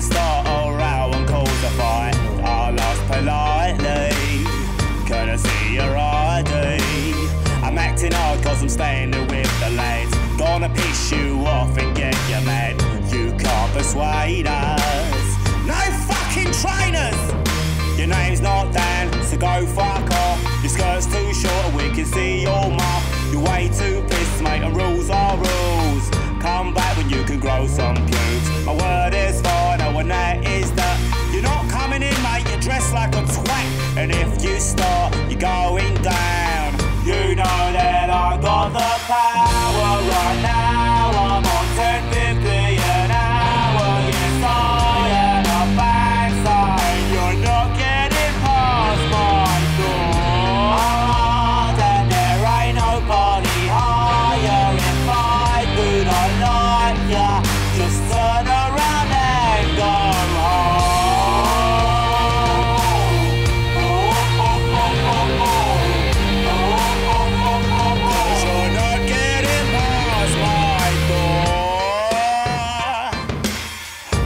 to start a row and cause a fight. I lost politely. I see your ID? I'm acting hard cause I'm there with the lads. Gonna piss you off and get you mad. You can't persuade us. No fucking trainers! Your name's not Dan, so go fuck off. Your skirt's too short we can see your muff. You're way too pissed, mate, and rules are rules. Come ya, just turn around and go home. Cause you're not getting past my door.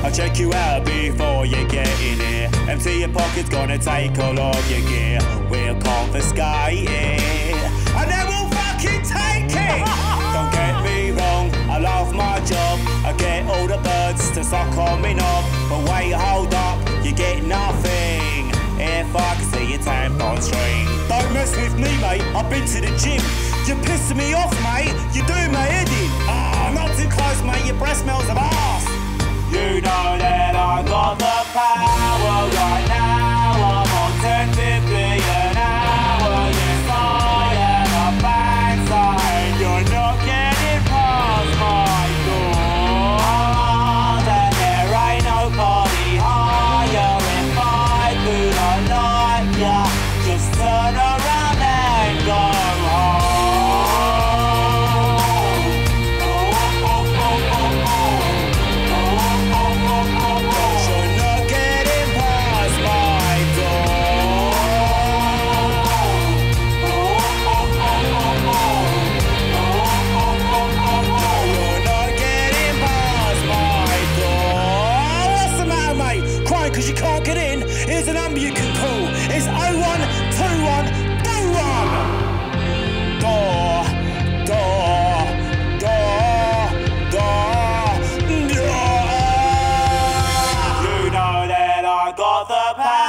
I'll check you out before you get in here. Empty your pockets, gonna take all of your gear. We'll confiscate it. And then we'll fucking take it! On me knob. But wait, hold up, you get nothing. If I can see your tampon string. Don't mess with me, mate. I've been to the gym. You're pissing me off, mate. You're doing because you can't get in, here's a number you can call. It's 0121 01. Door, door, door, door, door. You know that I got the power.